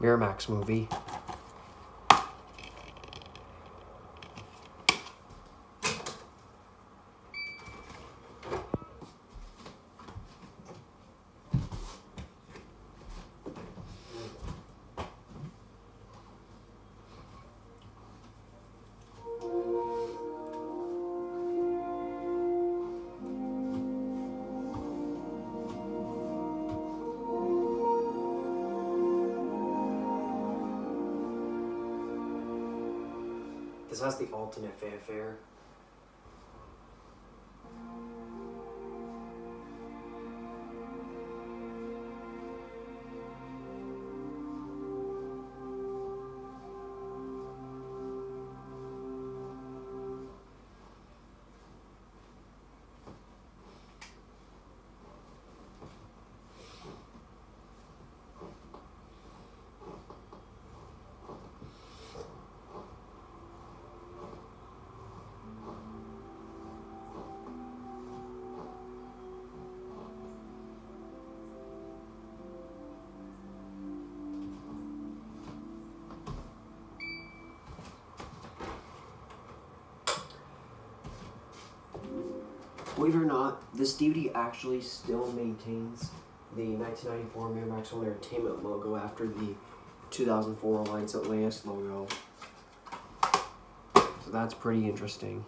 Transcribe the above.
Miramax movie. This has the alternate fanfare. Believe it or not, this DVD actually still maintains the 1994 Miramax Home Entertainment logo after the 2004 Alliance Atlantis logo. So that's pretty interesting.